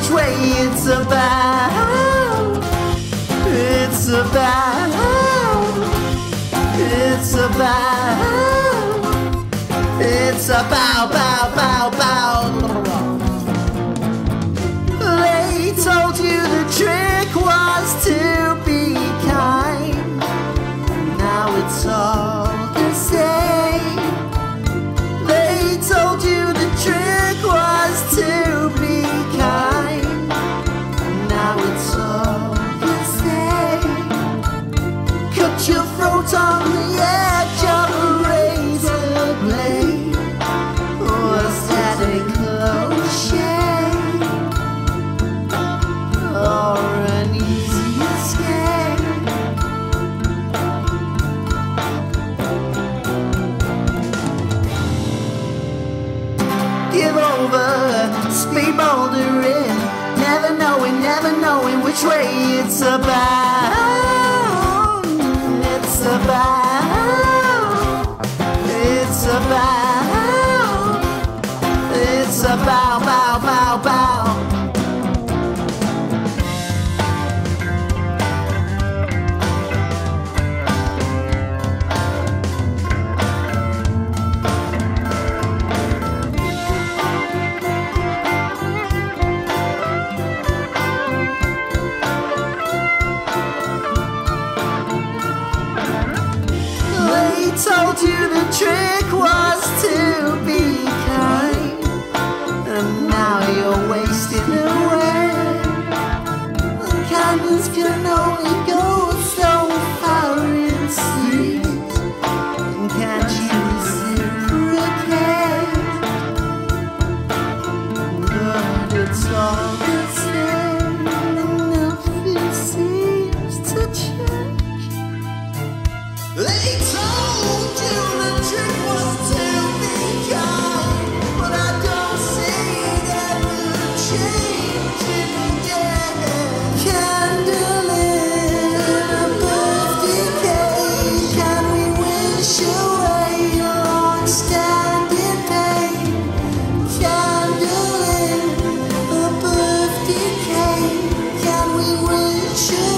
which way it's about. It's about. It's about. It's about, bow, bow, bow. They told you the trick speed bouldering, never knowing, never knowing which way it's about. do the trick Should.